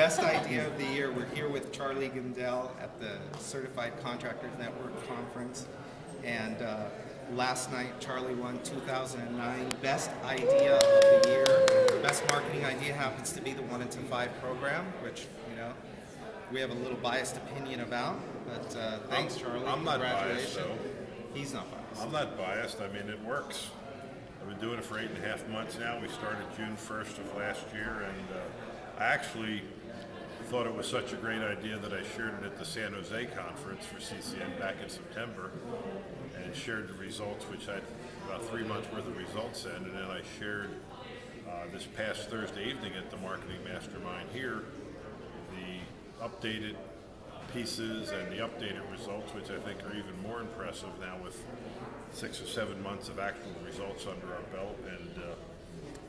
best idea of the year. We're here with Charlie Gindele at the Certified Contractors Network conference, and uh, last night Charlie won 2009 Best Idea of the Year. Best marketing idea happens to be the one into five program, which you know we have a little biased opinion about. But uh, thanks, I'm- Charlie. I'm not biased, though. He's not biased. I'm not biased. I mean, it works. I've been doing it for eight and a half months now. We started June 1st of last year, and uh, I actually thought it was such a great idea that I shared it at the San Jose conference for CCN back in September, and shared the results, which I had about three months worth of results in, and then I shared uh, this past Thursday evening at the Marketing Mastermind here the updated pieces and the updated results, which I think are even more impressive now with six or seven months of actual results under our belt. And uh,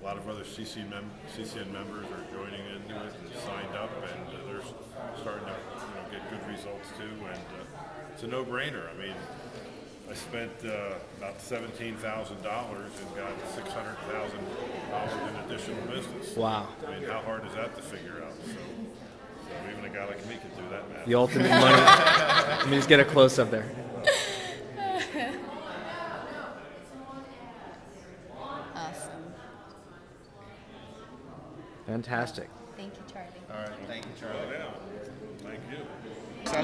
a lot of other CC mem- CCN members are joining into it and signed up, and uh, they're starting to you know, get good results too. And uh, it's a no-brainer. I mean, I spent uh, about seventeen thousand dollars and got six hundred thousand dollars in additional business. Wow. I mean, how hard is that to figure out? So, so even a guy like me can do that math. The ultimate money. Let me just get a close up there. Fantastic. Thank you, Charlie. All right, thank you, Charlie. Yeah. Thank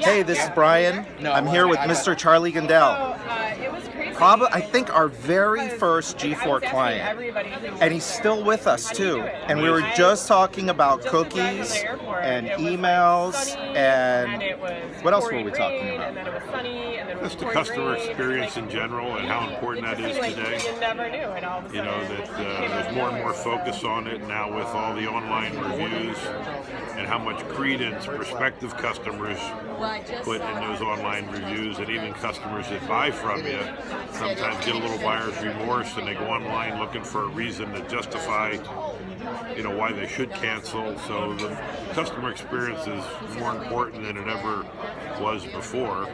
you. Hey, this is Brian. I'm here with Mr. Charlie So, Gindele. uh, it was crazy. Probably, I think, our very first G4 client. And he's still with us How do you too. And we were just talking about just arrived from cookies and it was, like, emails sunny, and it was what else were pouring we talking rain, about? And then it was sunny, and then it was Just the customer rain, experience like, in general and how important that is like, today. You never knew, and all of a You know that uh, there's more and more focus on it now with all the online reviews and how much credence prospective customers put in those online reviews and even customers that buy from you sometimes get a little buyer's remorse and they go online looking for a reason to justify you know why they should cancel so the customer experience is more important than it ever was before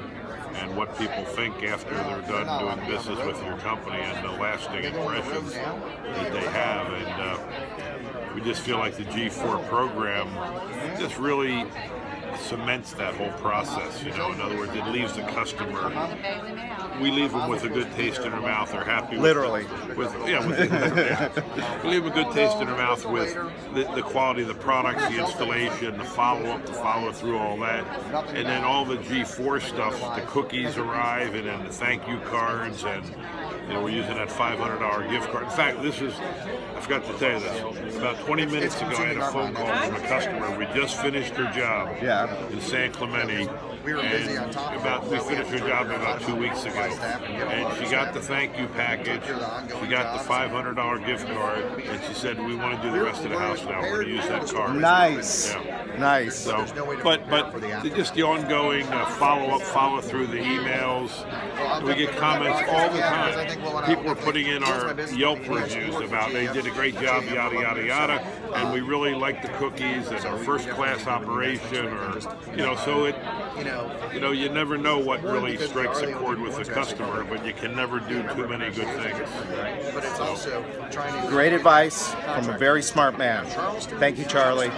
and what people think after they're done doing business with your company and the lasting impressions that they have. And uh, we just feel like the G4 program just really cements that whole process you know in other words it leaves the customer we leave them with a good taste in their mouth. They're happy. With Literally. The, with yeah, with, yeah. We leave a good taste in their mouth with the, the quality of the product, the installation, the follow up, the follow through, all that, and then all the G4 stuff. The cookies arrive, and then the thank you cards, and you know we're using that $500 gift card. In fact, this is I forgot to tell you this. About 20 minutes ago, I had a phone call from a customer. We just finished her job Yeah. in San Clemente. We were and about we finished her job about two weeks ago, and she got the thank you package. She got the five hundred dollar gift card, and she said, "We want to do the rest of the house now. We're going to use that card." Nice. Yeah. Nice. So, but but just the ongoing uh, follow up, follow through the emails. We get comments all the time. People are putting in our Yelp reviews about they did a great job, yada yada yada, and we really like the cookies and our first class operation, or you know, so it. You know you know, you never know what really strikes a chord with the customer, but you can never do too many good things. but it's also trying to Great advice from a very smart man. Thank you, Charlie.